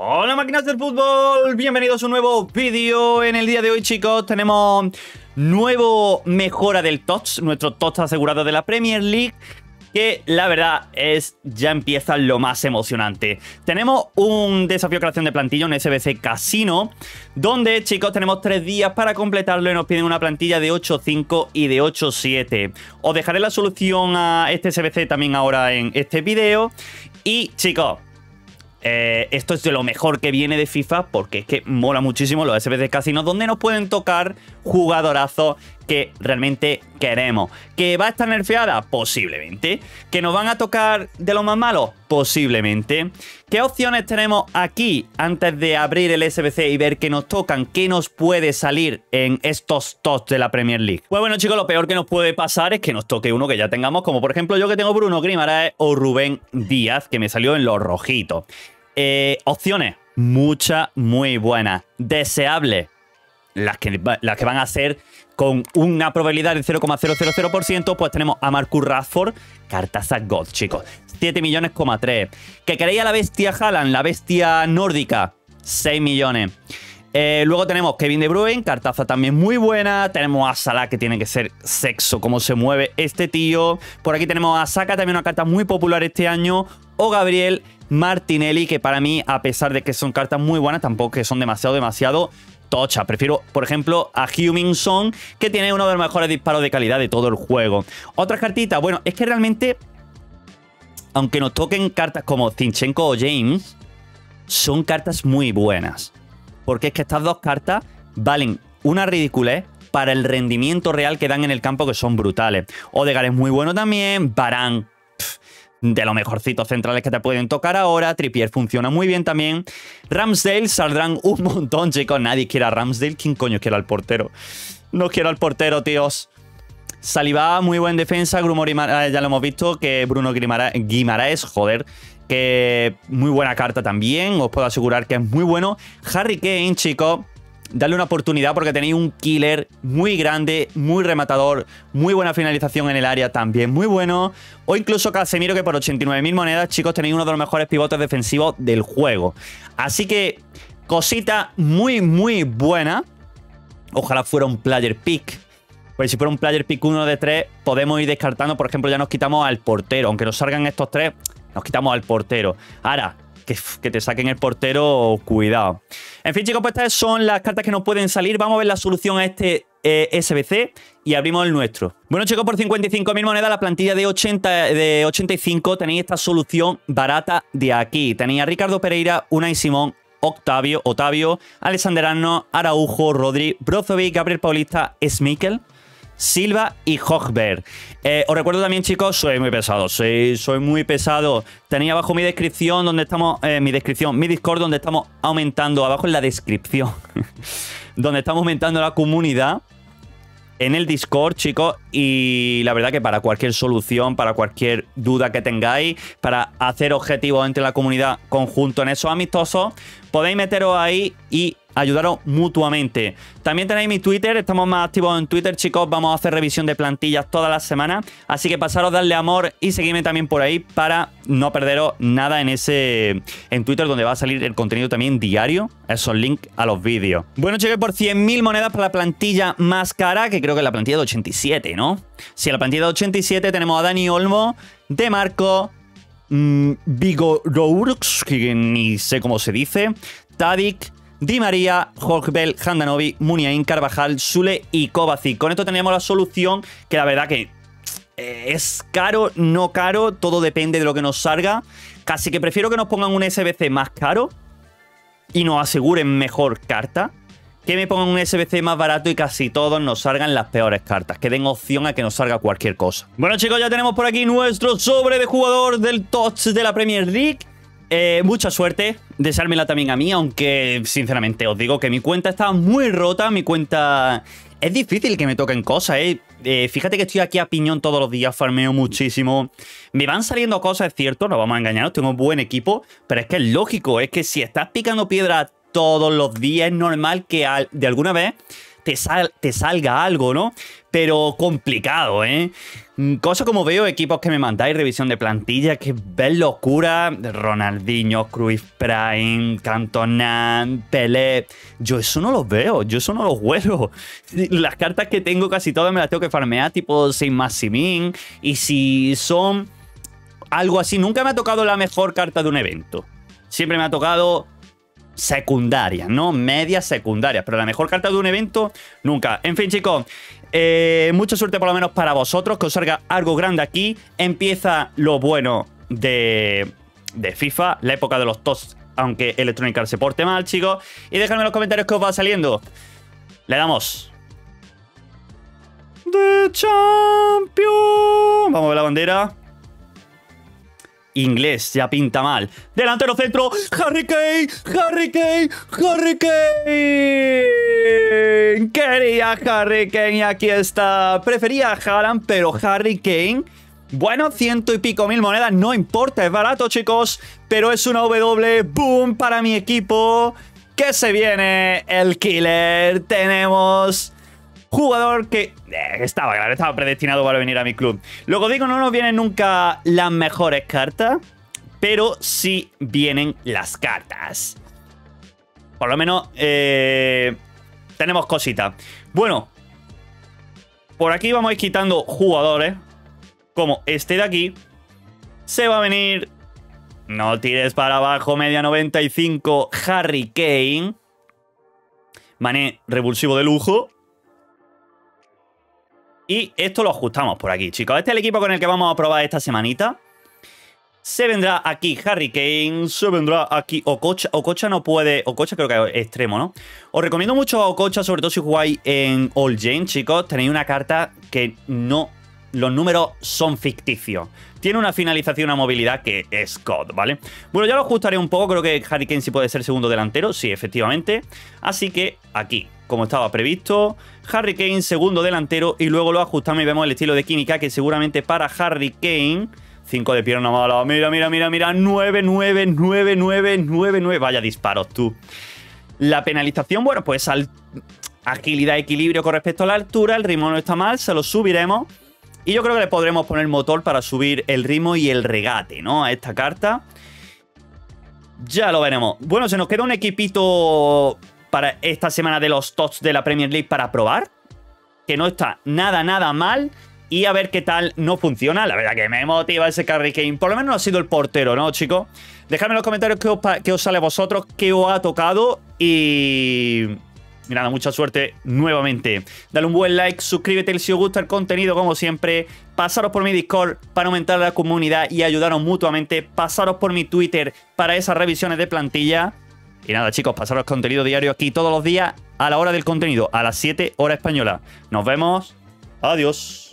Hola máquinas del fútbol, bienvenidos a un nuevo vídeo. En el día de hoy chicos tenemos nuevo mejora del TOTS, nuestro TOTS asegurado de la Premier League que la verdad es ya empieza lo más emocionante. Tenemos un desafío de creación de plantilla, un SBC Casino, donde chicos tenemos tres días para completarlo y nos piden una plantilla de 8.5 y de 8.7. Os dejaré la solución a este SBC también ahora en este vídeo. Y chicos, eh, esto es de lo mejor que viene de FIFA porque es que mola muchísimo los SBC Casino donde nos pueden tocar jugadorazos que realmente queremos. ¿Que va a estar nerfeada? Posiblemente. ¿Que nos van a tocar de los más malos? Posiblemente. ¿Qué opciones tenemos aquí antes de abrir el SBC y ver qué nos tocan? ¿Qué nos puede salir en estos TOTS de la Premier League? Pues bueno chicos, lo peor que nos puede pasar es que nos toque uno que ya tengamos, como por ejemplo yo que tengo Bruno Grimaraes o Rubén Díaz, que me salió en los rojitos. Eh, opciones, muchas, muy buenas. Deseables, las que, las que van a ser con una probabilidad de 0,000%, pues tenemos a Marcus Radford, cartaza God, chicos. 7 millones, 3. ¿Que queréis a la bestia Haaland, la bestia nórdica? 6 millones. Eh, luego tenemos Kevin De Bruyne, cartaza también muy buena. Tenemos a Salah, que tiene que ser sexo, cómo se mueve este tío. Por aquí tenemos a Saka, también una carta muy popular este año. O Gabriel Martinelli, que para mí, a pesar de que son cartas muy buenas, tampoco que son demasiado, demasiado tocha. Prefiero, por ejemplo, a Heung-Min Song, que tiene uno de los mejores disparos de calidad de todo el juego. Otras cartitas, bueno, es que realmente, aunque nos toquen cartas como Zinchenko o James, son cartas muy buenas. Porque es que estas dos cartas valen una ridiculez para el rendimiento real que dan en el campo, que son brutales. Odegaard es muy bueno también, Barán de los mejorcitos centrales que te pueden tocar ahora. Trippier funciona muy bien también. Ramsdale saldrán un montón, chicos. Nadie quiere a Ramsdale. ¿Quién coño quiere al portero? No quiero al portero, tíos. Saliba, muy buen defensa. Grumo ya lo hemos visto. Que Bruno Guimaraes, joder. Que muy buena carta también. Os puedo asegurar que es muy bueno. Harry Kane, chicos darle una oportunidad porque tenéis un killer muy grande, muy rematador, muy buena finalización en el área también, muy bueno. O incluso Casemiro que por 89.000 monedas, chicos, tenéis uno de los mejores pivotes defensivos del juego. Así que cosita muy, muy buena. Ojalá fuera un player pick. Pues si fuera un player pick 1 de 3, podemos ir descartando. Por ejemplo, ya nos quitamos al portero. Aunque nos salgan estos tres, nos quitamos al portero. Ahora, que, te saquen el portero, cuidado. En fin, chicos, pues estas son las cartas que nos pueden salir. Vamos a ver la solución a este eh, SBC y abrimos el nuestro. Bueno, chicos, por 55.000 monedas, la plantilla de, 80, de 85, tenéis esta solución barata de aquí. Tenéis a Ricardo Pereira, Unai Simón, Octavio, Otavio, Alexander Arno, Araujo, Rodri, Brozovic, Gabriel Paulista, Smikel. Silva y Hochberg. Eh, os recuerdo también, chicos, soy muy pesado. Sí, soy muy pesado. Tenía abajo mi descripción donde estamos. Eh, mi descripción, mi Discord, donde estamos aumentando. Abajo en la descripción. donde estamos aumentando la comunidad. En el Discord, chicos. Y la verdad que para cualquier solución, para cualquier duda que tengáis, para hacer objetivos entre la comunidad conjunto en esos amistosos, podéis meteros ahí y ayudaros mutuamente. También tenéis mi Twitter, estamos más activos en Twitter, chicos. Vamos a hacer revisión de plantillas todas las semanas. Así que pasaros, darle amor y seguidme también por ahí para no perderos nada en ese en Twitter, donde va a salir el contenido también diario. Esos links a los vídeos. Bueno, chicos, por 100.000 monedas para la plantilla más cara, que creo que es la plantilla de 87, ¿no? En la plantilla de 87 tenemos a Dani Olmo, De Marco, mmm, que ni sé cómo se dice, Tadic, Di María, Jorge Handanovi, Muniain, Carvajal, Sule y Kovacic. Con esto teníamos la solución que la verdad que eh, es caro, no caro, todo depende de lo que nos salga. Casi que prefiero que nos pongan un SBC más caro y nos aseguren mejor carta que me pongan un SBC más barato y casi todos nos salgan las peores cartas, que den opción a que nos salga cualquier cosa. Bueno chicos, ya tenemos por aquí nuestro sobre de jugador del TOTS de la Premier League. Eh, mucha suerte, deseármela también a mí, aunque sinceramente os digo que mi cuenta está muy rota, mi cuenta... Es difícil que me toquen cosas, ¿eh? ¿eh? Fíjate que estoy aquí a piñón todos los días, farmeo muchísimo. Me van saliendo cosas, es cierto, no vamos a engañarnos, tengo un buen equipo, pero es que es lógico, es que si estás picando piedra todos los días, es normal que de alguna vez te, te salga algo, ¿no? Pero complicado, ¿eh? Mm, Cosas como veo equipos que me mandáis, revisión de plantilla, que ven locura. Ronaldinho, Cruz Prime, Cantona, Pelé. Yo eso no lo veo, yo eso no lo huelo. Las cartas que tengo casi todas me las tengo que farmear, tipo Saint Maximin. Y si son algo así, nunca me ha tocado la mejor carta de un evento. Siempre me ha tocado secundarias, ¿no? Medias secundarias. Pero la mejor carta de un evento, nunca. En fin, chicos. Eh, mucha suerte por lo menos para vosotros, que os salga algo grande aquí. Empieza lo bueno de, de FIFA, la época de los TOS, aunque Electronic Arts se porte mal, chicos. Y dejadme en los comentarios qué os va saliendo. Le damos. The Champion. Vamos a ver la bandera inglés, ya pinta mal. Delantero centro, Harry Kane, Harry Kane, Harry Kane. Quería Harry Kane y aquí está. Prefería a Haaland, pero Harry Kane... Bueno, ciento y pico mil monedas, no importa, es barato chicos, pero es una W, boom, para mi equipo. Que se viene el killer, tenemos jugador que eh, estaba claro, estaba predestinado para venir a mi club. Luego digo, no nos vienen nunca las mejores cartas, pero sí vienen las cartas. Por lo menos eh, tenemos cositas. Bueno, por aquí vamos a ir quitando jugadores, como este de aquí. Se va a venir... No tires para abajo, media 95, Harry Kane. Mané revulsivo de lujo. Y esto lo ajustamos por aquí, chicos. Este es el equipo con el que vamos a probar esta semanita. Se vendrá aquí Harry Kane, se vendrá aquí Ococha. Ococha no puede... Ococha creo que es extremo, ¿no? Os recomiendo mucho a Ococha, sobre todo si jugáis en All Game, chicos. Tenéis una carta que no... Los números son ficticios. Tiene una finalización, una movilidad que es God, ¿vale? Bueno, ya lo ajustaré un poco. Creo que Harry Kane sí puede ser segundo delantero. Sí, efectivamente. Así que aquí, como estaba previsto. Harry Kane, segundo delantero. Y luego lo ajustamos y vemos el estilo de química que seguramente para Harry Kane... 5 de pierna mala. Mira, mira, mira, mira. 9, 9, 9, 9, 9, 9. Vaya disparos tú. La penalización, bueno, pues al... agilidad, equilibrio con respecto a la altura. El ritmo no está mal, se lo subiremos. Y yo creo que le podremos poner motor para subir el ritmo y el regate, ¿no? A esta carta. Ya lo veremos. Bueno, se nos queda un equipito para esta semana de los TOTS de la Premier League para probar. Que no está nada, nada mal. Y a ver qué tal no funciona. La verdad que me motiva ese Carry Kane. Por lo menos no ha sido el portero, ¿no, chicos? Dejadme en los comentarios qué os, sale a vosotros, qué os ha tocado. Y... Y nada, mucha suerte nuevamente. Dale un buen like, suscríbete si os gusta el contenido, como siempre. Pasaros por mi Discord para aumentar la comunidad y ayudaros mutuamente. Pasaros por mi Twitter para esas revisiones de plantilla. Y nada, chicos, pasaros contenido diario aquí todos los días a la hora del contenido, a las 7 hora española. Nos vemos. Adiós.